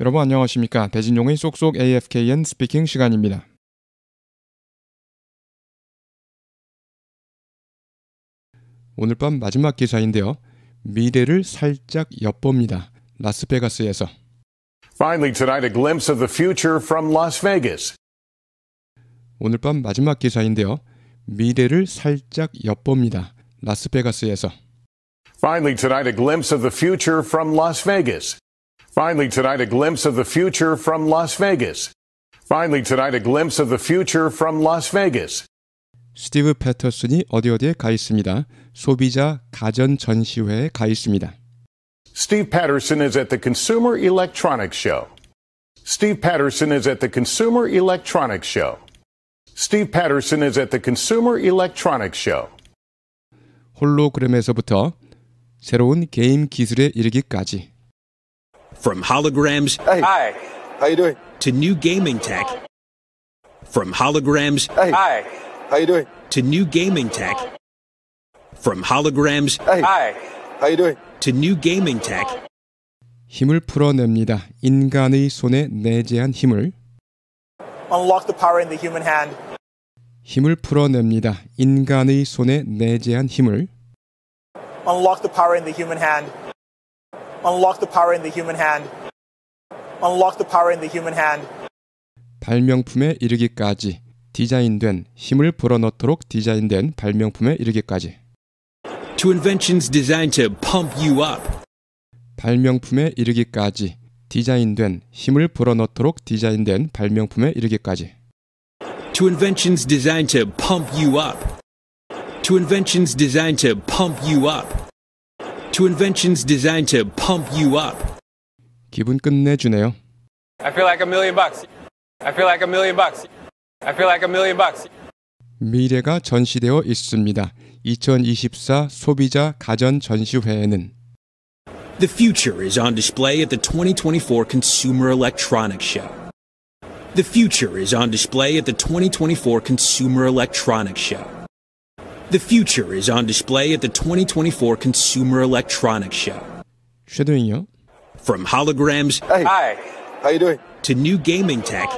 여러분 안녕하십니까? 배진용의 쏙쏙 AFKN 스피킹 시간입니다. 오늘 밤 마지막 기사인데요. 미래를 살짝 엿봅니다. 라스베가스에서. Finally, tonight, a glimpse of the future from Las Vegas. 오늘 밤 마지막 기사인데요. 미래를 살짝 엿봅니다. 라스베가스에서. Finally, tonight, a glimpse of the future from Las Vegas. Finally, tonight, a glimpse of the future from Las Vegas. Finally, tonight, a glimpse of the future from Las Vegas. 스티브 패터슨이 어디 어디에 가 있습니다. 소비자 가전 전시회에 가 있습니다. Steve Patterson is at the Consumer Electronics Show. Steve Patterson is at the Consumer Electronics Show. Steve Patterson is at the Consumer Electronics Show. 홀로그램에서부터 새로운 게임 기술에 이르기까지 From holograms Hey. Hi. How you doing? to new gaming tech. From holograms Hey. Hi. How you doing? to new gaming tech. From holograms Hey. Hi. How you doing? to new gaming tech. 힘을 풀어냅니다. 인간의 손에 내재한 힘을 unlock the power in the human hand. 힘을 풀어냅니다. 인간의 손에 내재한 힘을 Unlock the power in the human hand. Unlock the power in the human hand. Unlock the power in the human hand. 발명품에 이르기까지 디자인된 힘을 불어넣도록 디자인된 발명품에 이르기까지 To inventions designed to pump you up. 발명품에 이르기까지 디자인된 힘을 불어넣도록 디자인된 발명품에 이르기까지 To inventions designed to pump you up. To inventions designed to pump you up. To inventions designed to pump you up. 기분 끝내주네요. I feel like a million bucks. I feel like a million bucks. I feel like a million bucks. 미래가 전시되어 있습니다. 2024 소비자 가전 전시회에는 The future is on display at the 2024 Consumer Electronics Show. The future is on display at the 2024 Consumer Electronics Show. The future is on display at the 2024 Consumer Electronics Show. 쉐도잉요. From holograms Hey. Hi. How you doing? to new gaming tech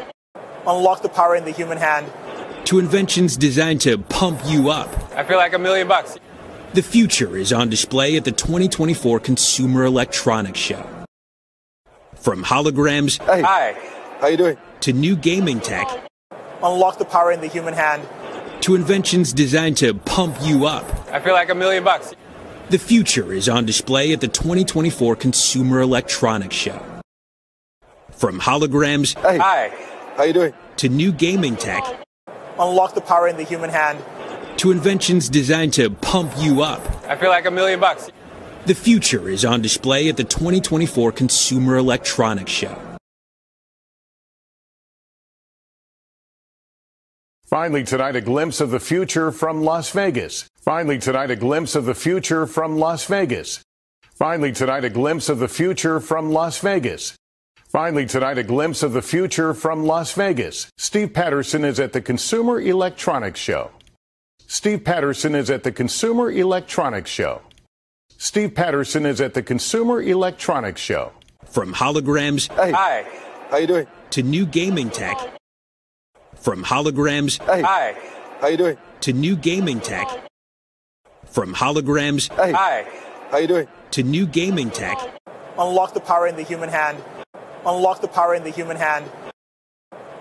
Unlock the power in the human hand. to inventions designed to pump you up. I feel like a million bucks. The future is on display at the 2024 Consumer Electronics Show. From holograms Hey. Hi. How you doing? to new gaming tech Unlock the power in the human hand. to inventions designed to pump you up. I feel like a million bucks. The future is on display at the 2024 Consumer Electronics Show. From holograms Hey. Hi. How you doing? to new gaming tech Unlock the power in the human hand. to inventions designed to pump you up. I feel like a million bucks. The future is on display at the 2024 Consumer Electronics Show. Finally, tonight, a glimpse of the future from Las Vegas. Finally, tonight, a glimpse of the future from Las Vegas. Finally, tonight, a glimpse of the future from Las Vegas. Finally, tonight, a glimpse of the future from Las Vegas. Steve Patterson is at the Consumer Electronics Show. Steve Patterson is at the Consumer Electronics Show. Steve Patterson is at the Consumer Electronics Show. From holograms Hey. Hi. How you doing? to new gaming tech. From holograms Hey. Hi. How you doing? to new gaming tech. From holograms Hey. Hi. How you doing? to new gaming tech Unlock the power in the human hand. Unlock the power in the human hand.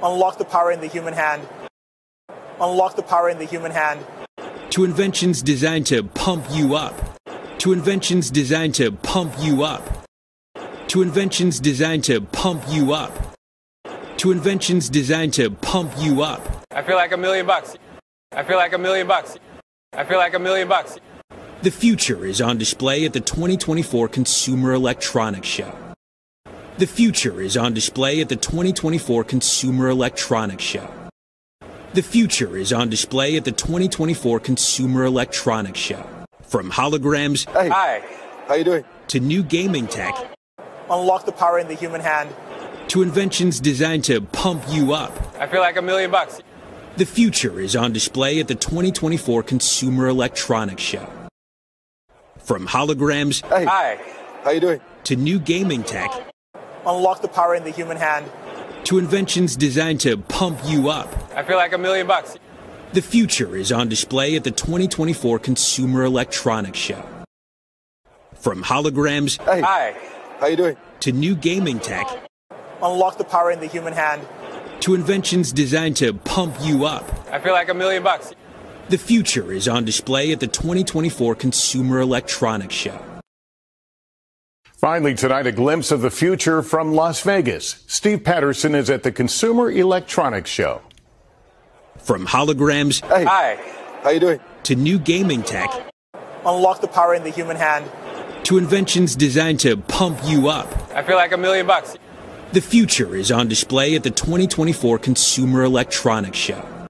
Unlock the power in the human hand. Unlock the power in the human hand. to inventions designed to pump you up. To inventions designed to pump you up. To inventions designed to pump you up. To inventions designed to pump you up. I feel like a million bucks. I feel like a million bucks. I feel like a million bucks. The future is on display at the 2024 Consumer Electronics Show. The future is on display at the 2024 Consumer Electronics Show. The future is on display at the 2024 Consumer Electronics Show. From holograms Hey. Hi. How you doing? to new gaming tech Unlock the power in the human hand. To inventions designed to pump you up. I feel like a million bucks. The future is on display at the 2024 Consumer Electronics Show. From holograms Hey. Hi. How you doing? to new gaming tech Unlock the power in the human hand. to inventions designed to pump you up. I feel like a million bucks. The future is on display at the 2024 Consumer Electronics Show. From holograms Hey, Hi. how you doing? to new gaming tech Unlock the power in the human hand. to inventions designed to pump you up. I feel like a million bucks. The future is on display at the 2024 Consumer Electronics Show. Finally, tonight, a glimpse of the future from Las Vegas. Steve Patterson is at the Consumer Electronics Show. From holograms Hey, Hi. how you doing? to new gaming tech Unlock the power in the human hand. to inventions designed to pump you up. I feel like a million bucks. The future is on display at the 2024 Consumer Electronics Show.